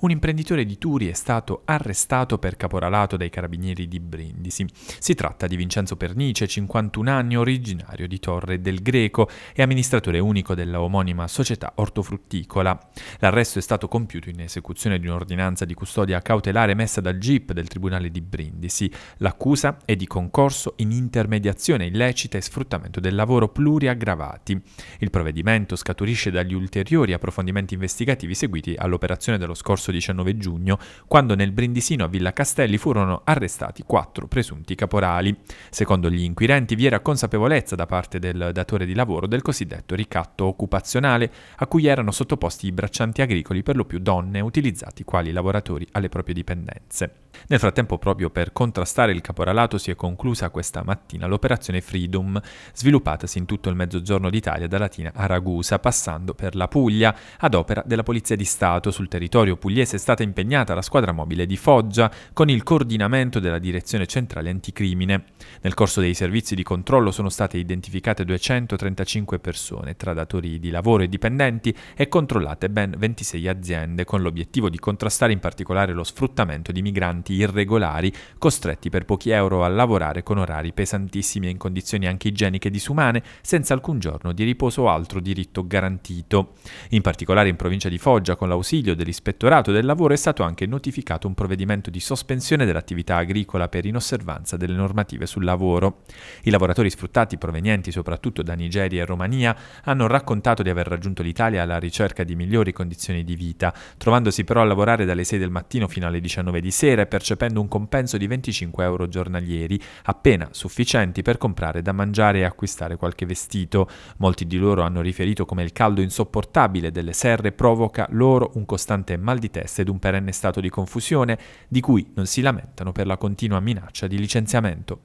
un imprenditore di Turi è stato arrestato per caporalato dai carabinieri di Brindisi. Si tratta di Vincenzo Pernice, 51 anni, originario di Torre del Greco e amministratore unico della omonima società ortofrutticola. L'arresto è stato compiuto in esecuzione di un'ordinanza di custodia cautelare messa dal GIP del Tribunale di Brindisi. L'accusa è di concorso in intermediazione illecita e sfruttamento del lavoro pluriaggravati. Il provvedimento scaturisce dagli ulteriori approfondimenti investigativi seguiti all'operazione dello scorso 19 giugno, quando nel Brindisino a Villa Castelli furono arrestati quattro presunti caporali. Secondo gli inquirenti vi era consapevolezza da parte del datore di lavoro del cosiddetto ricatto occupazionale, a cui erano sottoposti i braccianti agricoli per lo più donne utilizzati quali lavoratori alle proprie dipendenze. Nel frattempo, proprio per contrastare il caporalato, si è conclusa questa mattina l'operazione Freedom, sviluppatasi in tutto il mezzogiorno d'Italia da Latina a Ragusa, passando per la Puglia, ad opera della Polizia di Stato. Sul territorio pugliese è stata impegnata la squadra mobile di Foggia con il coordinamento della Direzione Centrale Anticrimine. Nel corso dei servizi di controllo sono state identificate 235 persone, tra datori di lavoro e dipendenti, e controllate ben 26 aziende, con l'obiettivo di contrastare in particolare lo sfruttamento di migranti irregolari costretti per pochi euro a lavorare con orari pesantissimi e in condizioni anche igieniche disumane, senza alcun giorno di riposo o altro diritto garantito. In particolare in provincia di Foggia, con l'ausilio dell'Ispettorato del Lavoro, è stato anche notificato un provvedimento di sospensione dell'attività agricola per inosservanza delle normative sul lavoro. I lavoratori sfruttati provenienti soprattutto da Nigeria e Romania hanno raccontato di aver raggiunto l'Italia alla ricerca di migliori condizioni di vita, trovandosi però a lavorare dalle 6 del mattino fino alle 19 di sera e percependo un compenso di 25 euro giornalieri, appena sufficienti per comprare da mangiare e acquistare qualche vestito. Molti di loro hanno riferito come il caldo insopportabile delle serre provoca loro un costante mal di testa ed un perenne stato di confusione, di cui non si lamentano per la continua minaccia di licenziamento.